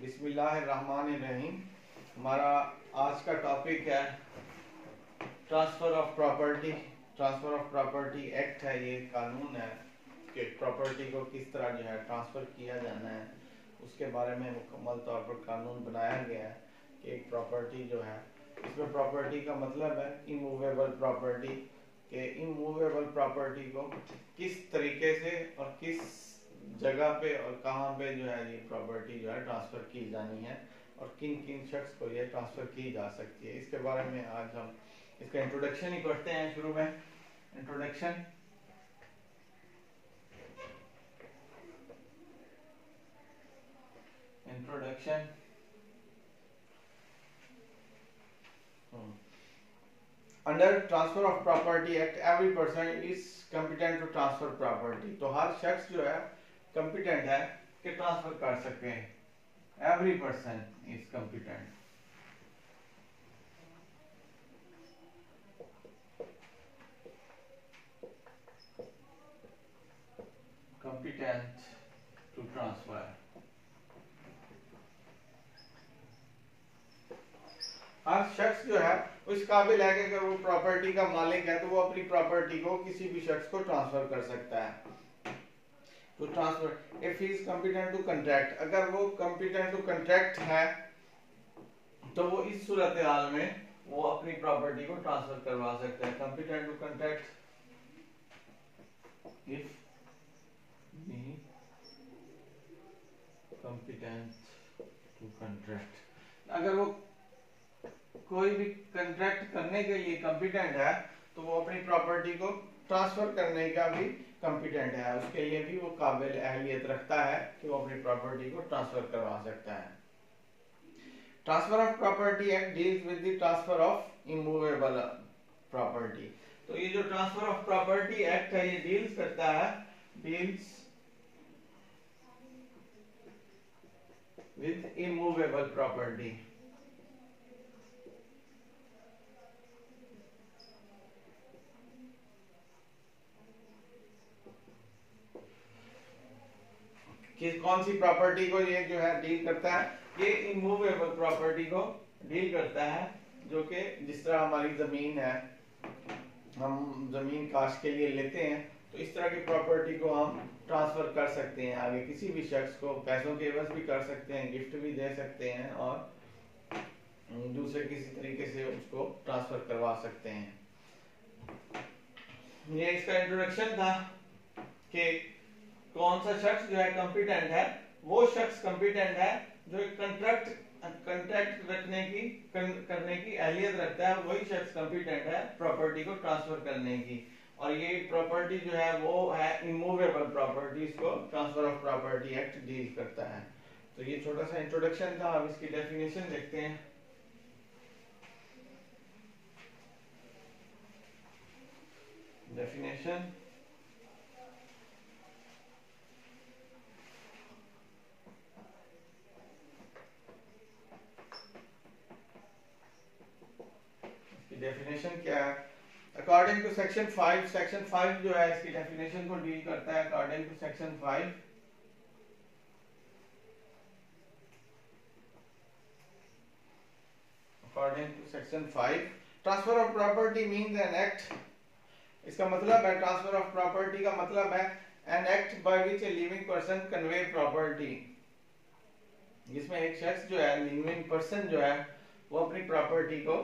बिस्मिल्लाहिर्रहमानिर्रहीम। हमारा आज का टॉपिक है transfer of property transfer of property act है, ये कानून है कि प्रॉपर्टी को किस तरह जो है ट्रांसफ़र किया जाना है। उसके बारे में मुकम्मल तौर पर कानून बनाया गया है कि एक प्रॉपर्टी जो है, इसमें प्रॉपर्टी का मतलब है इमूवेबल प्रॉपर्टी के इमूवेबल प्रॉपर्टी को किस तरीके से और किस जगह पे और कहाँ पे जो है ये प्रॉपर्टी जो है ट्रांसफ़र की जानी है और किन किन शख्स को ये ट्रांसफ़र की जा सकती है। इसके बारे में आज हम इसका इंट्रोडक्शन ही पढ़ते हैं शुरू में। Introduction introduction under transfer of property act every person is competent to transfer property तो हर शख्स जो है कंपिटेंट है, कि ट्रांसफ़र कर सके every person is competent competent to transfer. हर शख्स जो है, उस काबिल है कि अगर वो प्रॉपर्टी का मालिक है तो वो अपनी प्रॉपर्टी को किसी भी शख्स को ट्रांसफ़र कर सकता है। To transfer if he is competent to contract अगर वो कंपिटेंट टू कंट्रैक्ट है तो वो इस सूरत हाल में वो अपनी प्रॉपर्टी को ट्रांसफ़र करवा सकते हैं। Competent to contract if to contract अगर वो कोई भी कंट्रैक्ट करने के लिए कंपिटेंट है तो वो अपनी प्रॉपर्टी को ट्रांसफ़र करने का भी कॉम्पिटेंट है। उसके लिए भी वो काबिल अहलियत रखता है कि वो अपनी प्रॉपर्टी को ट्रांसफ़र करवा सकता है। Transfer of property act deals with transfer of immovable property तो ये जो ट्रांसफ़र ऑफ़ प्रॉपर्टी एक्ट है, ये डील्स करता है। डील्स विद इमूवेबल प्रॉपर्टी कि कौन सी प्रॉपर्टी को ये जो है डील करता है? ये इमूवेबल प्रॉपर्टी को डील करता है, जो कि जिस तरह हमारी ज़मीन है, हम ज़मीन काश के लिए लेते हैं तो इस तरह की प्रॉपर्टी को हम ट्रांसफ़र कर सकते हैं आगे। किसी भी शख्स को पैसों के एवज भी कर सकते हैं गिफ्ट भी दे सकते हैं और दूसरे किसी तरीके से उसको ट्रांसफ़र करवा सकते हैं। ये इसका इंट्रोडक्शन था कि कौन सा शख्स जो है कॉम्पिटेंट है वो शख्स कॉम्पिटेंट है जो एक कंट्रैक्ट कंट्रैक्ट रखने की कर, करने की अहलियत रखता है वही शख्स कॉम्पिटेंट है प्रॉपर्टी को ट्रांसफ़र करने की। और ये प्रॉपर्टी जो है वो है इमूवेबल प्रॉपर्टी को transfer of property act deal करता है। तो ये छोटा सा इंट्रोडक्शन था अब इसकी डेफिनेशन देखते हैं। डेफिनेशन डेफिनेशन क्या है? According to section five section five जो है, इसकी डेफिनेशन को डील करता है according to section five according to section five transfer of property means an act इसका मतलब है ट्रांसफ़र ऑफ़ प्रॉपर्टी का मतलब है an act by which a living person convey property जिसमें एक शख्स जो है लिविंग पर्सन जो है, वो अपनी प्रॉपर्टी को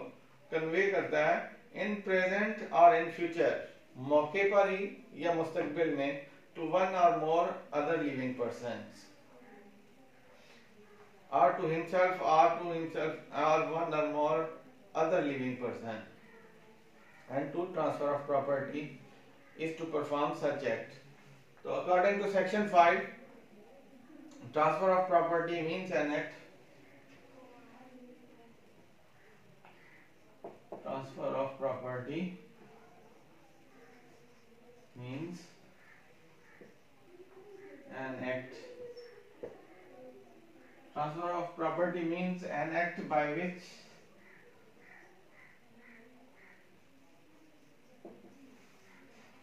कन्वे करता है इन प्रेजेंट और इन फ्यूचर मौके पर ही या मुस्तकबिल में to one or more other living person or to himself or to himself or one or more other living person and to transfer of property is to perform such act तो according to section five transfer of property means an act transfer of property means an act. Transfer of property means an act by which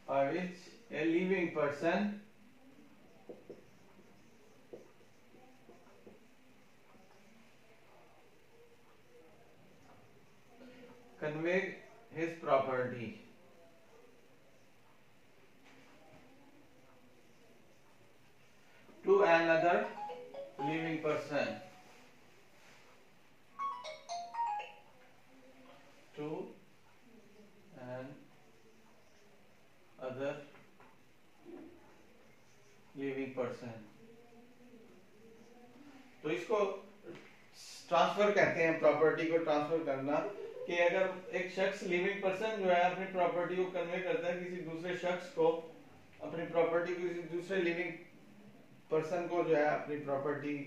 by which a living person convey his property to another living person to an other living person तो इसको transfer कहते हैं property को transfer करना कि अगर एक शख्स लिविंग पर्सन जो है, अपनी प्रॉपर्टी को कन्वे करता है किसी दूसरे शख्स को, अपनी प्रॉपर्टी किसी दूसरे लिविंग पर्सन को जो है, अपनी प्रॉपर्टी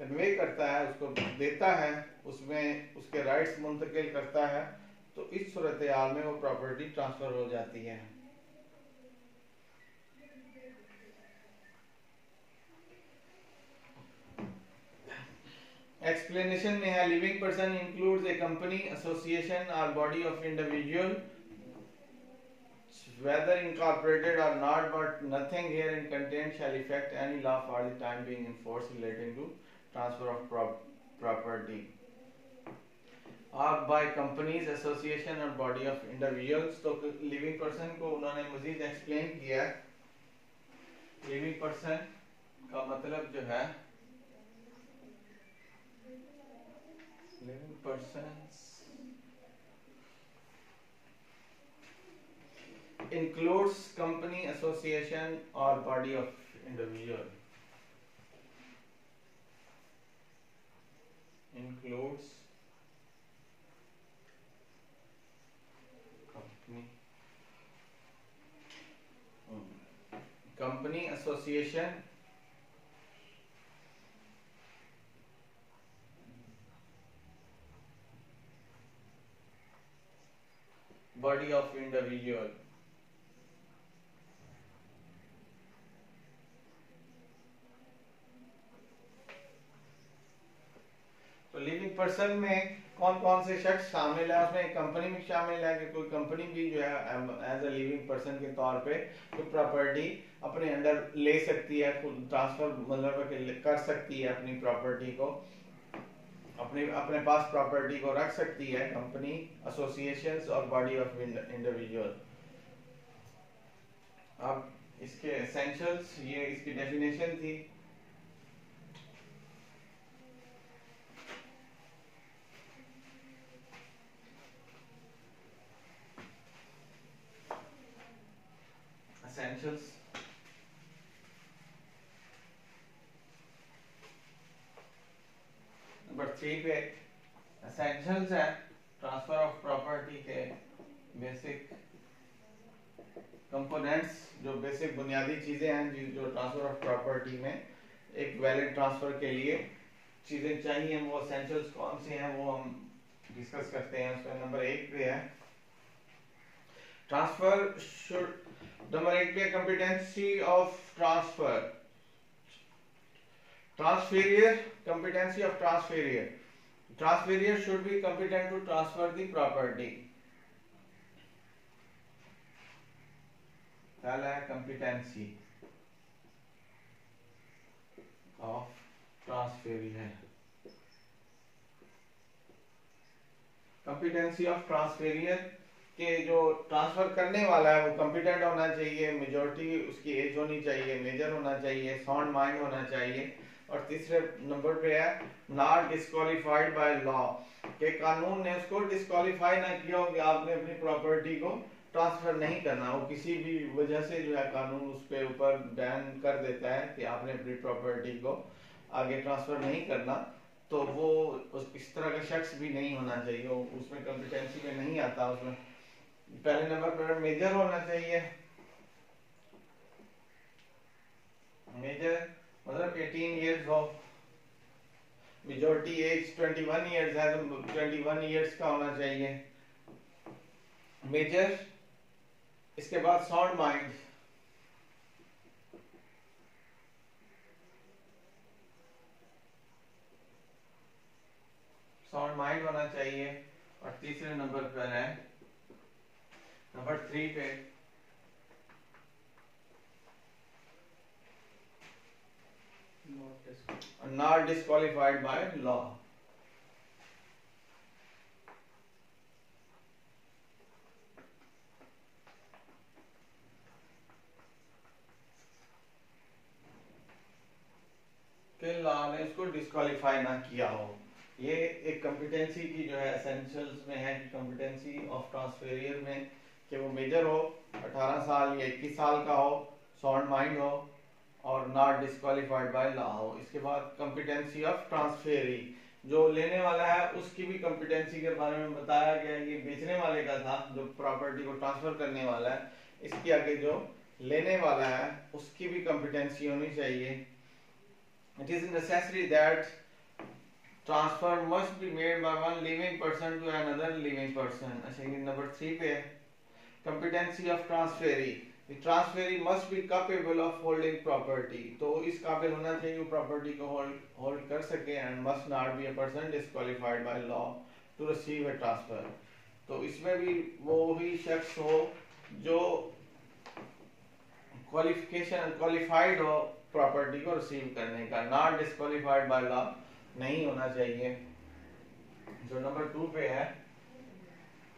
कन्वे करता है, उसको देता है, उसमें उसके राइट्स मुंतकिल करता है तो इस सूरत हाल में वो प्रॉपर्टी ट्रांसफ़र हो जाती है। एक्सप्लेनेशन में है living person includes a company association or body of individual whether incorporated or not but nothing here in content shall affect any law for the time being in force relating to transfer of prop property or by companies association or body of individuals तो living person को उन्होंने मजीद explain किया living person का मतलब जो है living persons includes company association or body of individual includes company hmm. company association body of individual. तो लिविंग पर्सन में कौन कौन से शख्स शामिल है? उसमें कंपनी भी शामिल है कि कोई कंपनी भी जो है एज अ लिविंग पर्सन के तौर पे तो प्रॉपर्टी अपने अंडर ले सकती है ट्रांसफ़र मतलब कर सकती है अपनी प्रॉपर्टी को। अपने अपने पास प्रॉपर्टी को रख सकती है कंपनी एसोसिएशंस और बॉडी ऑफ़ इंडिविजुअल अब इसके एसेंशियल्स ये इसकी डेफिनेशन थी. Essentials. नंबर थ्री पे एसेंशियल्स है ट्रांसफ़र ऑफ़ प्रॉपर्टी के बेसिक कंपोनेंट्स जो बेसिक बुनियादी चीज़ें हैं जो ट्रांसफ़र ऑफ़ प्रॉपर्टी में एक वैलिड ट्रांसफ़र के लिए चीज़ें चाहिए, वो एसेंशियल्स कौन सी हैं, वो हम डिस्कस करते हैं। उसमें नंबर एक पे है। ट्रांसफ़र शुड नंबर एक पे competency of transfer Transferior, competency of transferior. Transferior should be competent to transfer the property. पहला है competency of transferior. Competency of transferior के जो ट्रांसफ़र करने वाला है, वो कॉम्पिटेंट होना चाहिए मेजोरिटी उसकी एज होनी चाहिए मेजर होना चाहिए साउंड माइंड होना चाहिए। और तीसरे नंबर पे है नॉट डिस्कालीफाइड बाय लॉ के कानून ने उसको डिस्कालीफाई ना किया हो कि आपने अपनी प्रॉपर्टी को ट्रांसफ़र नहीं करना। वो किसी भी वजह से जो है कानून उस पर ऊपर बैन कर देता है कि आपने अपनी प्रॉपर्टी को आगे ट्रांसफ़र नहीं करना। तो वो उस, इस तरह का शख्स भी नहीं होना चाहिए उसमें कॉम्पिटेंसी में नहीं आता, उसमें पहले नंबर पर मेजर होना चाहिए। मेजर मतलब 18 इयर्स हो मेजोरिटी एज 21 इयर्स है तो 21 इयर्स का होना चाहिए। मेजर, इसके बाद साउंड माइंड साउंड माइंड होना चाहिए। और तीसरे नंबर पर है। ठीक है। Not disqualified. By law. के लॉ ने इसको डिस्कालीफाई ना किया हो। ये एक कॉम्पिटेंसी की जो है एसेंशियल्स में है कॉम्पिटेंसी ऑफ़ ट्रांसफेरियर में। कि वो मेजर हो 18 साल या 21 साल का हो साउंड माइंड हो और नॉट डिस्कालीफाइड बाय लॉ हो। इसके बाद कॉम्पिटेंसी ऑफ़ ट्रांसफेरी जो लेने वाला है, उसकी भी कॉम्पिटेंसी के बारे में बताया गया है ये बेचने वाले का था, जो प्रॉपर्टी को ट्रांसफ़र करने वाला है, इसके आगे जो लेने वाला है, उसकी भी कॉम्पिटेंसी होनी चाहिए। It is necessary that transfer must be made by one living person to another living person अच्छा ये नंबर थ्री पे है। Competency of transferee transferee must be capable of holding property तो इस काबिल होना चाहिए प्रॉपर्टी को होल्ड होल्ड कर सके and must not be a person disqualified by law to receive a transfer तो इसमें भी वो ही शख्स हो जो क्वालिफिकेशन क्वालिफाइड हो प्रॉपर्टी को रिसीव करने का. नॉट डिस्क्वालिफाइड बाय लॉ नहीं होना चाहिए. जो नंबर टू पे है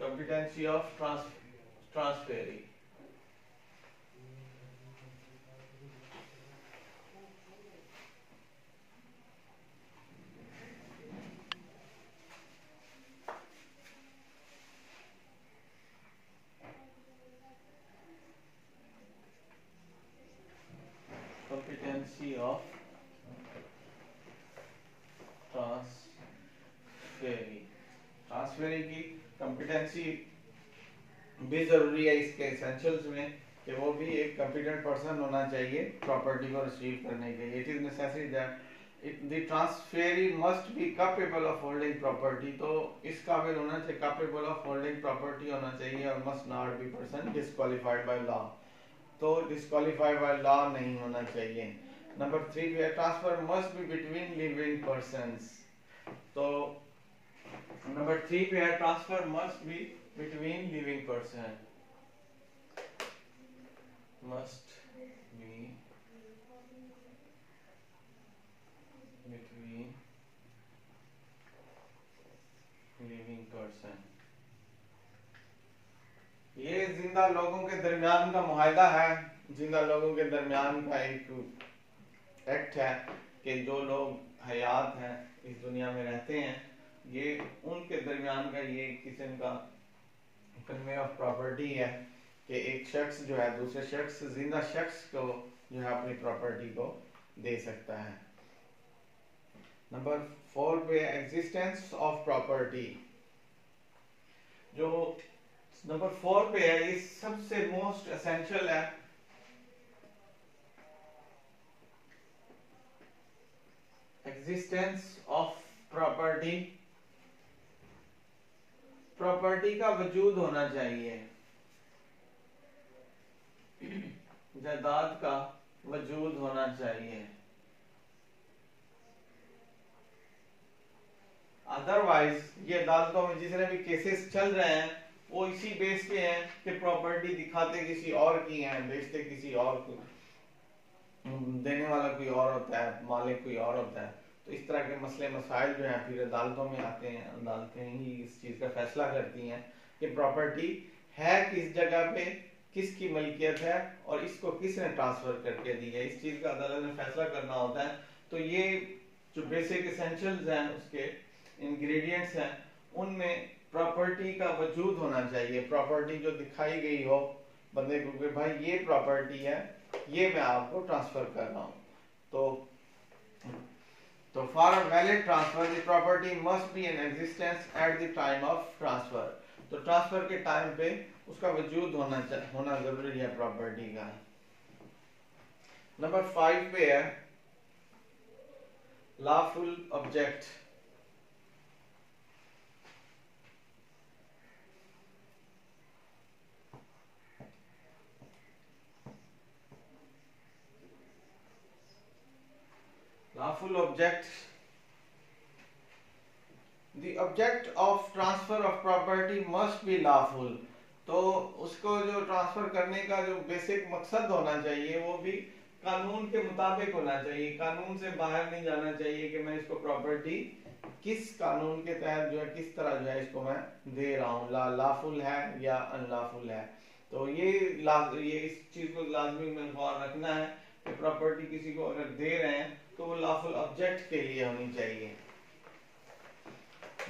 competency of transferee competency of transferee transferee की कॉम्पिटेंसी भी ज़रूरी है इसके एसेंशियल्स में कि वो भी एक कॉम्पिटेंट पर्सन होना चाहिए प्रॉपर्टी को रिसीव करने के लिए। It is necessary that the transferee must be capable of holding property तो इस काबिल होना चाहिए कैपेबल ऑफ़ होल्डिंग प्रॉपर्टी होना चाहिए और must not be person disqualified by law तो डिस्क्वालीफाई बाय लॉ नहीं होना चाहिए। नंबर थ्री पे transfer must be between living person तो नंबर थ्री पे है transfer must be between living person must be between living person ये ज़िंदा लोगों के दरमियान का मुहिदा है। ज़िंदा लोगों के दरमियान का एक एक्ट है कि जो लोग हयात हैं, इस दुनिया में रहते हैं, ये उनके दरमियान का ये किस्म का कन्वे ऑफ़ प्रॉपर्टी है कि एक शख्स जो है, दूसरे शख्स, ज़िंदा शख्स को जो है अपनी प्रॉपर्टी को दे सकता है। नंबर फोर पे एग्जिस्टेंस ऑफ़ प्रॉपर्टी जो नंबर फोर पे है, ये सबसे मोस्ट असेंशियल है। एग्जिस्टेंस ऑफ़ प्रॉपर्टी प्रॉपर्टी का वजूद होना चाहिए। जायदाद का वजूद होना चाहिए। अदरवाइज़ ये अदालतों में जितने भी केसेस चल रहे हैं, वो इसी बेस पे है कि प्रॉपर्टी दिखाते किसी और की है, बेचते किसी और को। देने वाला कोई और होता है, मालिक कोई और होता है। तो इस तरह के मसले, मसाइल जो हैं, फिर अदालतों में आते हैं, अदालतें ही इस चीज़ का फैसला करती हैं कि प्रॉपर्टी है किस जगह पे, किसकी मलकियत है और इसको किसने ट्रांसफ़र करके दी है। इस चीज़ का अदालत में फैसला करना होता है। तो ये जो बेसिक एसेंशियल्स हैं, उसके इंग्रेडिएंट्स हैं, उनमें प्रॉपर्टी का वजूद होना चाहिए। प्रॉपर्टी जो दिखाई गई हो बंदे कि भाई ये प्रॉपर्टी है, ये मैं आपको ट्रांसफ़र कर रहा हूँ। तो तो for a valid transfer the property must be in existence at the time of transfer तो ट्रांसफ़र के टाइम पे उसका वजूद होना होना ज़रूरी है प्रॉपर्टी का। नंबर फाइव पे है lawful object lawful object, the object of transfer of property must be lawful. तो उसको जो ट्रांसफ़र करने का जो बेसिक मकसद होना चाहिए, वो भी कानून के मुताबिक होना चाहिए। कानून से बाहर नहीं जाना चाहिए कि मैं इसको प्रॉपर्टी किस कानून के तहत जो है, किस तरह जो है इसको मैं दे रहा हूँ। ला लाफुल है या अनलाफुल है? तो ये ये इस चीज़ को लाजमी में गौर रखना है कि प्रॉपर्टी किसी को अगर दे रहे हैं तो वो लॉफुल ऑब्जेक्ट के लिए होनी चाहिए।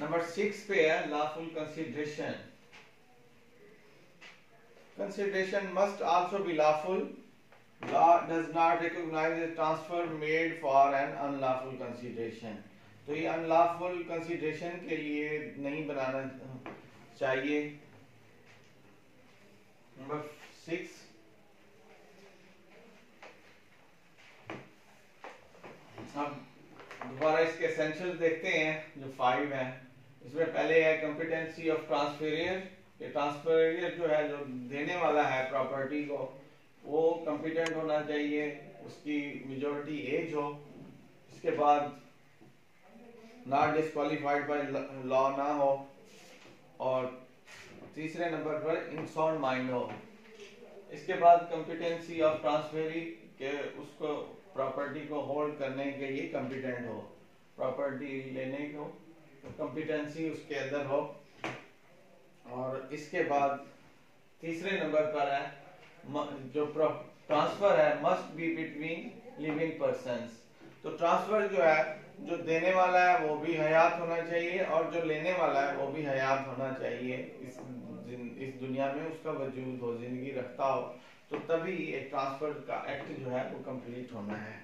नंबर सिक्स पे है lawful consideration consideration must also be lawful does not recognize a transfer made for an unlawful consideration तो ये अनलॉफुल कंसिडरेशन के लिए नहीं बनाना चाहिए। नंबर सिक्स अब दोबारा इसके एसेंशियल देखते हैं, जो फाइव है। इसमें पहले है कॉम्पिटेंसी ऑफ़ ट्रांसफेरियर ये ट्रांसफेरियर जो है, जो देने वाला है प्रॉपर्टी को, वो कॉम्पिटेंट होना चाहिए, उसकी मेजोरिटी एज हो। इसके बाद नॉट डिस्कालीफाइड बाय लॉ ना हो। और तीसरे नंबर पर इंसाउंड माइंड हो। इसके बाद कॉम्पिटेंसी ऑफ़ ट्रांसफेरी के उसको प्रॉपर्टी को होल्ड करने के लिए कॉम्पिटेंट हो। प्रॉपर्टी लेने को कॉम्पिटेंसी उसके अंदर हो। और इसके बाद तीसरे नंबर पर है जो ट्रांसफ़र है, must be between living persons तो ट्रांसफ़र जो है, जो देने वाला है, वो भी हयात होना चाहिए, और जो लेने वाला है, वो भी हयात होना चाहिए। इस इस दुनिया में उसका वजूद हो, ज़िंदगी रखता हो। तो तभी एक ट्रांसफ़र का एक्ट जो है वो कंप्लीट होना है।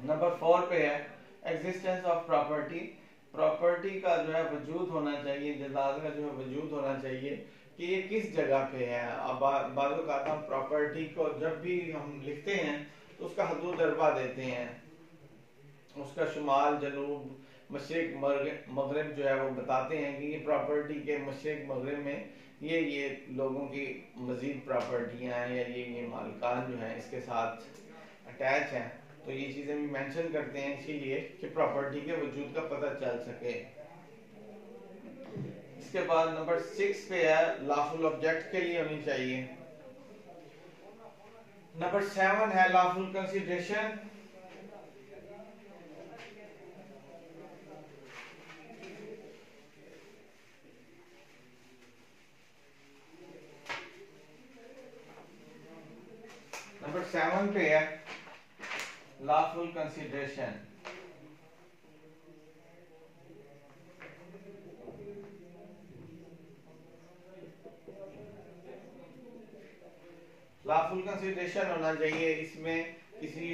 नंबर फोर पे है एग्जिस्टेंस ऑफ़ प्रॉपर्टी प्रॉपर्टी का जो है वजूद होना चाहिए जायदाद का जो है वजूद होना चाहिए कि ये किस जगह पे है। अब बाजू का हम प्रॉपर्टी को जब भी हम लिखते हैं तो उसका हदू दरबा देते हैं। उसका शुमाल, जनूब, मशरक, मगरब जो है वो बताते हैं कि ये प्रॉपर्टी के मशरक, मगरब में ये ये लोगों की मज़ीद प्रॉपर्टियाँ हैं या ये ये मालिकान जो हैं इसके साथ अटैच हैं। तो ये चीज़ें भी मेंशन करते हैं इसीलिए कि प्रॉपर्टी के वजूद का पता चल सके। इसके बाद नंबर सिक्स पे है लाफुल ऑब्जेक्ट के लिए होनी चाहिए। नंबर सेवन है लाफुल कंसिडरेशन है lawful consideration. लॉफुल कंसिडरेशन होना चाहिए। इसमें किसी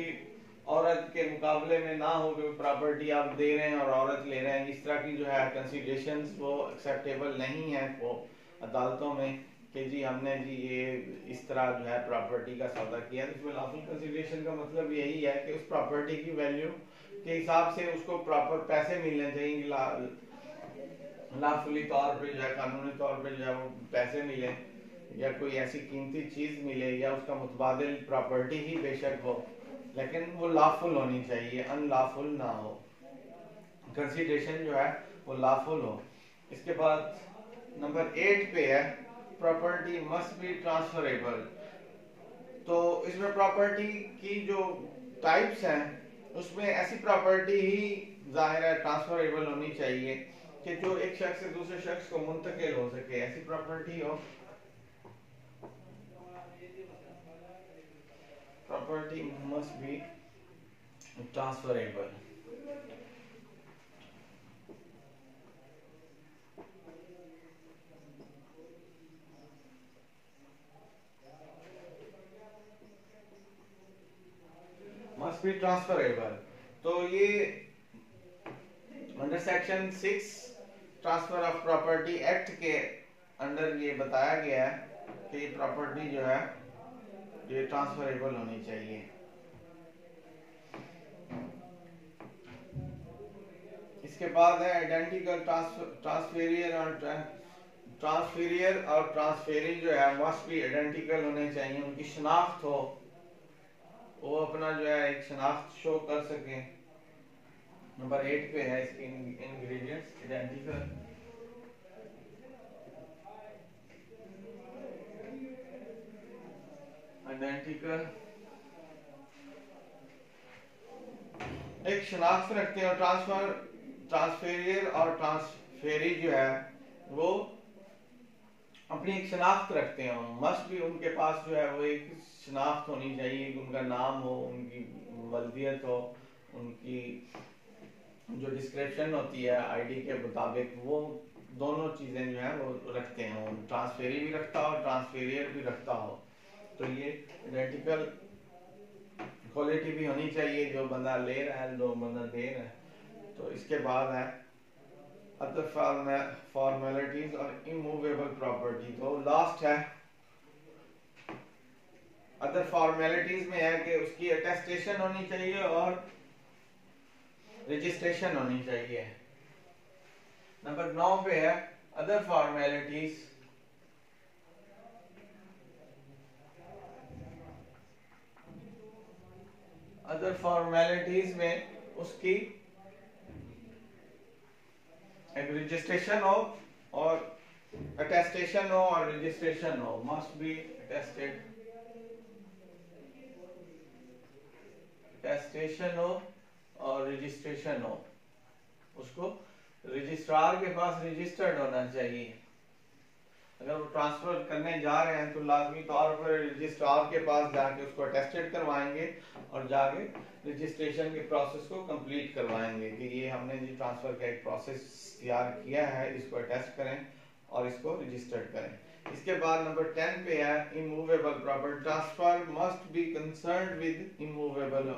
औरत के मुकाबले में ना हो कि प्रॉपर्टी आप दे रहे हैं और औरत ले रहे हैं। इस तरह की जो है कंसिडरेशन वो एक्सेप्टेबल नहीं है वो अदालतों में। कि जी हमने जी ये इस तरह जो है प्रॉपर्टी का सौदा किया। तो लॉफुल कंसिडरेशन का मतलब यही है कि उस प्रॉपर्टी की वैल्यू के हिसाब से उसको प्रॉपर पैसे मिलने चाहिए लाफुली तौर पर जो है, कानूनी तौर पर जो है वो पैसे मिले या कोई ऐसी कीमती चीज़ मिले या उसका मुतबादल प्रॉपर्टी ही बेशक हो, लेकिन वो लाफुल होनी चाहिए अनलाफुल ना हो। कंसिडरेशन जो है वो लाफुल हो। इसके बाद नंबर एट पे है। प्रॉपर्टी मस्ट बी ट्रांसफरेबल तो इसमें प्रॉपर्टी की जो टाइप्स हैं, उसमें ऐसी प्रॉपर्टी ही ज़ाहिर है ट्रांसफरेबल होनी चाहिए कि जो एक शख्स से दूसरे शख्स को मुंतकिल हो सके। ऐसी प्रॉपर्टी हो। Property must be transferable be transferable तो ये under section six transfer of property act के अंडर ये बताया गया है कि प्रॉपर्टी जो है, ये ट्रांसफरेबल होनी चाहिए। इसके बाद है आइडेंटिकल ट्रांसफेरियर और ट्रांसफेरियर और ट्रांसफेरी जो है मस्ट भी आइडेंटिकल होने चाहिए। उनकी शनाख्त हो। वो अपना जो है एक शनाख्त शो कर सके। नंबर एट पे है इसके इंग्रेडिएंट्स आइडेंटिकल आइडेंटिकल एक शनाख्त रखते हैं ट्रांसफ़र ट्रांसफेरियर और ट्रांसफेरी जो है, वो अपनी एक शनाख्त रखते हैं मस्ट भी उनके पास जो है वो एक शनाख्त होनी चाहिए कि उनका नाम हो, उनकी वल्दियत हो, उनकी जो डिस्क्रिप्शन होती है आईडी के मुताबिक, वो दोनों चीज़ें जो है वो रखते हैं। ट्रांसफेरी भी रखता हो ट्रांसफेरियर भी रखता हो। तो ये आइडेंटिकल क्वालिटी भी होनी चाहिए, जो बंदा ले रहा है, जो बंदा दे रहा है। तो इसके बाद है अदर फॉर्मेलिटीज और इमूवेबल प्रॉपर्टी तो लास्ट है। अदर फॉर्मेलिटीज में है कि उसकी अटेस्टेशन होनी चाहिए और रजिस्ट्रेशन होनी चाहिए। नंबर नौ पे है अदर फॉर्मेलिटीज अदर फॉर्मेलिटीज में उसकी एक रजिस्ट्रेशन हो और अटेस्टेशन हो और रजिस्ट्रेशन हो मस्ट बी अटेस्टेड अटेस्टेशन हो और रजिस्ट्रेशन हो उसको रजिस्ट्रार के पास रजिस्टर्ड होना चाहिए। अगर वो ट्रांसफ़र करने जा रहे हैं तो लाजमी तौर पर रजिस्ट्रार के पास जाके उसको अटेस्टेड करवाएँगे और जाके रजिस्ट्रेशन के प्रोसेस को कंप्लीट करवाएँगे कि ये हमने जी ट्रांसफ़र का एक प्रोसेस तैयार किया है, इसको अटेस्ट करें और इसको रजिस्टर्ड करें। इसके बाद नंबर टेन पे है immovable property transfer must be concern with immovable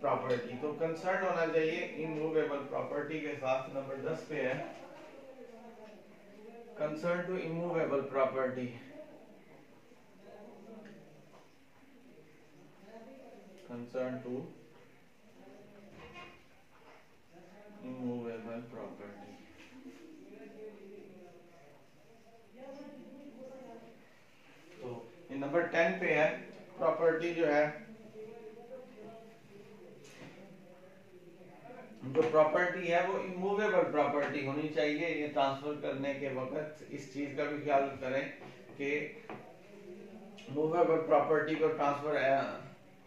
property तो कंसर्न होना चाहिए इमूवेबल प्रॉपर्टी के साथ। नंबर दस पे है concern to immovable property concern to immovable property तो नंबर टेन पे है प्रॉपर्टी जो है, जो प्रॉपर्टी है वो इमूवेबल प्रॉपर्टी होनी चाहिए, ये ट्रांसफ़र करने के वक्त इस चीज़ का भी ख्याल करें कि मूवेबल प्रॉपर्टी को ट्रांसफ़र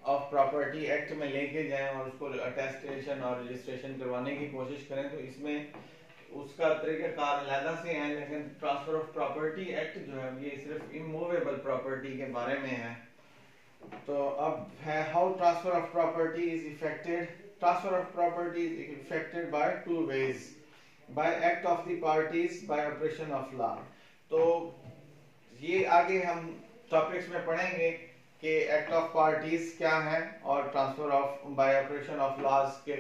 ऑफ़ प्रॉपर्टी एक्ट में लेके जाएँ और उसको अटेस्टेशन और रजिस्ट्रेशन करवाने की कोशिश करें तो इसमें उसका तरीक़ाकार अलहदा से है, लेकिन ट्रांसफ़र ऑफ़ प्रॉपर्टी एक्ट जो है, ये सिर्फ़ इमूवेबल प्रॉपर्टी के बारे में है। तो अब है how transfer of property is effected transfer of property is effected by two ways, by act of the parties, by operation of law तो ये आगे हम टॉपिक्स में पढ़ेंगे। कि एक्ट ऑफ़ पार्टीज़ क्या है और transfer of by operation of laws के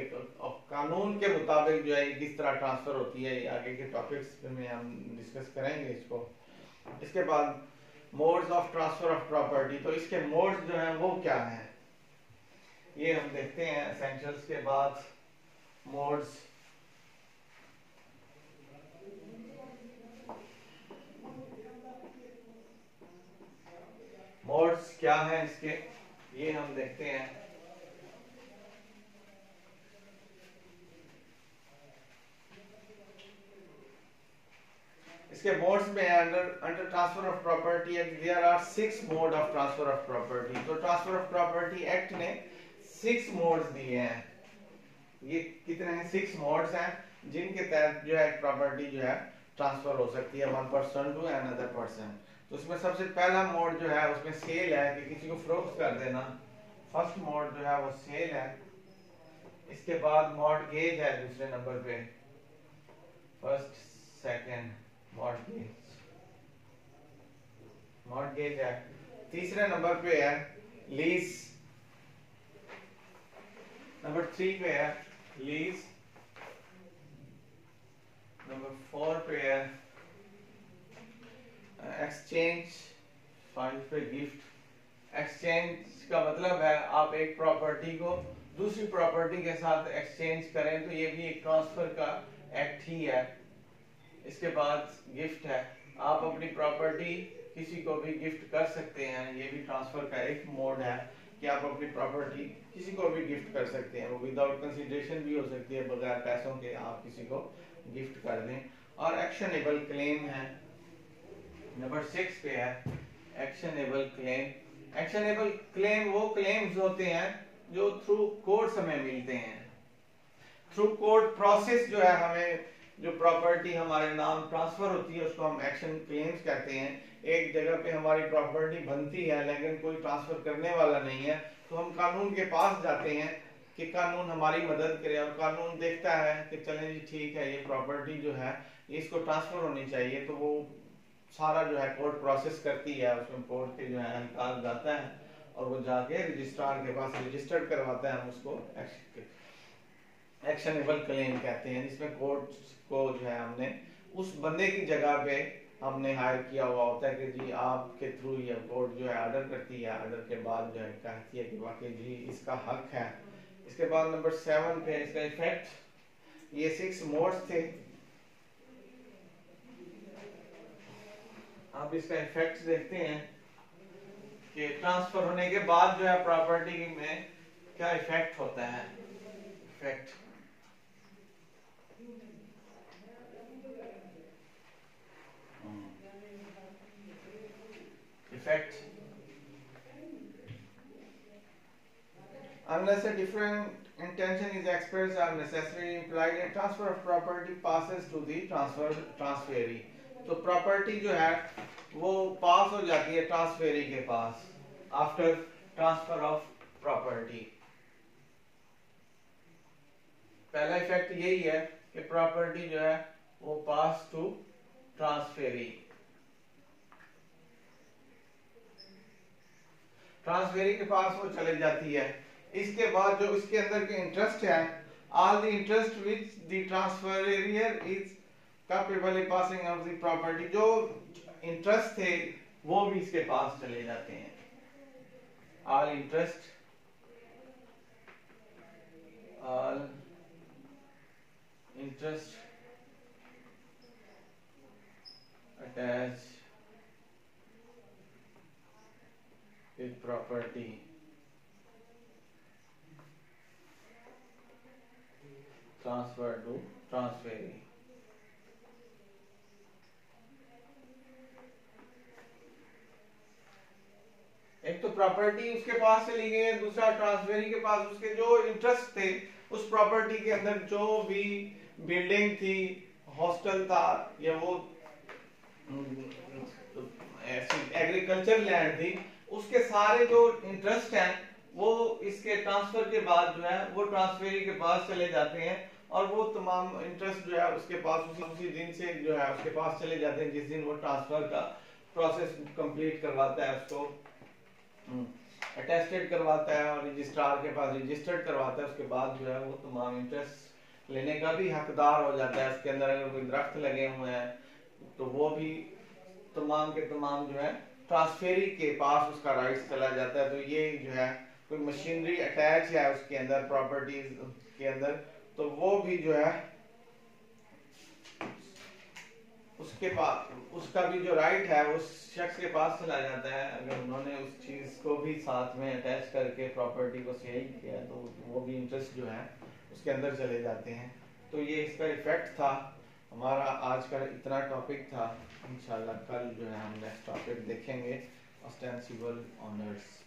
कानून के मुताबिक जो है किस तरह ट्रांसफ़र होती है आगे के टॉपिक्स में हम डिस्कस करेंगे इसको। इसके बाद modes of transfer of property तो इसके मोड्स जो हैं वो क्या हैं? ये हम देखते हैं के बाद मोड्स मोड्स क्या है इसके, ये हम देखते हैं। इसके मोड्स में under under transfer of property act there are six mode of transfer of property तो ट्रांसफ़र ऑफ़ प्रॉपर्टी एक्ट ने सिक्स मोड्स दिए हैं। ये कितने हैं? सिक्स मोड्स हैं, जिनके तहत जो है प्रॉपर्टी जो है ट्रांसफ़र हो सकती है one person to another person उसमें सबसे पहला मोड जो है, उसमें सेल है कि किसी को फरोख्त कर देना। फ़र्स्ट मोड जो है, वो सेल है। इसके बाद मॉडगेज है दूसरे नंबर पे। फ़र्स्ट सेकंड मॉडगेज मॉडगेज है। तीसरे नंबर पे है लीज नंबर थ्री पे है लीज नंबर फोर पे है एक्सचेंज फाइव पे गिफ्ट एक्सचेंज का मतलब है आप एक प्रॉपर्टी को दूसरी प्रॉपर्टी के साथ एक्सचेंज करें तो ये भी एक ट्रांसफ़र का एक्ट ही है. इसके बाद गिफ्ट है. आप अपनी प्रॉपर्टी किसी को भी गिफ्ट कर सकते हैं. ये भी ट्रांसफ़र का एक मोड है कि आप अपनी प्रॉपर्टी किसी को भी गिफ्ट कर सकते हैं. वो विदाउट कंसिडरेशन भी हो सकती है, बगैर पैसों के आप किसी को गिफ्ट कर दें. और एक्शनेबल क्लेम है. नंबर सिक्स पे है एक्शनेबल क्लेम एक्शनेबल क्लेम वो क्लेम्स होते हैं जो थ्रू कोर्ट्स हमें मिलते हैं। थ्रू कोर्ट प्रोसेस जो है हमें, जो प्रॉपर्टी हमारे नाम ट्रांसफ़र होती है, उसको हम एक्शन क्लेम्स कहते हैं। एक जगह पे हमारी प्रॉपर्टी बनती है, लेकिन कोई ट्रांसफ़र करने वाला नहीं है तो हम कानून के पास जाते हैं कि कानून हमारी मदद करे और कानून देखता है कि चलें जी, ठीक है, ये प्रॉपर्टी जो है, इसको ट्रांसफ़र होनी चाहिए तो वो सारा जो है कोर्ट प्रोसेस करती है, उसमें कोर्ट के जो है अहलकार जाता है और वो जाके रजिस्ट्रार के पास रजिस्टर्ड करवाता है हम उसको एक्शनेबल क्लेम कहते हैं। जिसमें कोर्ट को जो है हमने, उस बंदे की जगह पे हमने हायर किया हुआ होता है कि जी आपके थ्रू ये कोर्ट जो है ऑर्डर करती है। ऑर्डर के बाद जो है कहती है कि वाकई जी इसका हक है। इसके बाद नंबर सेवन पे इसका इफ़ेक्ट ये सिक्स मोड्स थे। आप इसका इफ़ेक्ट देखते हैं कि ट्रांसफ़र होने के बाद जो है प्रॉपर्टी में क्या इफ़ेक्ट होता है effect effect unless a different intention is expressed or necessarily implied a transfer of property passes to the transfer transferee तो प्रॉपर्टी जो है, वो पास हो जाती है ट्रांसफेरी के पास आफ्टर ट्रांसफ़र ऑफ़ प्रॉपर्टी पहला इफ़ेक्ट यही है कि प्रॉपर्टी जो है, वो पास टू ट्रांसफेरी ट्रांसफेरी के पास वो चले जाती है। इसके बाद जो इसके अंदर के इंटरेस्ट है all the interest which the transferor is capable passing of the property जो इंटरेस्ट थे, वो भी इसके पास चले जाते हैं। All interest all interest attach with property. Transfer to transferee. एक तो प्रॉपर्टी उसके पास से ली गई है दूसरा ट्रांसफेरी के पास उसके जो इंटरेस्ट थे, उस प्रॉपर्टी के अंदर जो भी बिल्डिंग थी हॉस्टल था, या वो एग्रीकल्चर लैंड थी, उसके सारे जो इंटरेस्ट हैं, वो इसके ट्रांसफ़र के बाद जो है, वो ट्रांसफेरी के पास चले जाते हैं और वो तमाम इंटरेस्ट जो है उसके पास उसी उसी दिन से जो है उसके पास चले जाते हैं, जिस दिन वो ट्रांसफ़र का प्रोसेस कंप्लीट करवाता है उसको। अटेस्टेड हम्म, करवाता है और रजिस्ट्रार के पास रजिस्टर्ड करवाता है उसके बाद जो है वो तमाम इंटरेस्ट लेने का भी हकदार हो जाता है। उसके अंदर अगर कोई दरख्त लगे हुए हैं तो वो भी तमाम के तमाम जो है ट्रांसफेरी के पास उसका राइट चला जाता है। तो ये जो है कोई मशीनरी अटैच है उसके अंदर प्रॉपर्टीज़ के अंदर तो वो भी जो है उसके पास, उसका भी जो राइट है, उस शख्स के पास चला जाता है। अगर उन्होंने उस चीज़ को भी साथ में अटैच करके प्रॉपर्टी को सेल किया तो वो भी इंटरेस्ट जो है, उसके अंदर चले जाते हैं। तो ये इसका इफ़ेक्ट था। हमारा आज का इतना टॉपिक था। इंशाल्लाह कल जो है हम नेक्स्ट टॉपिक देखेंगे। Ostensible owners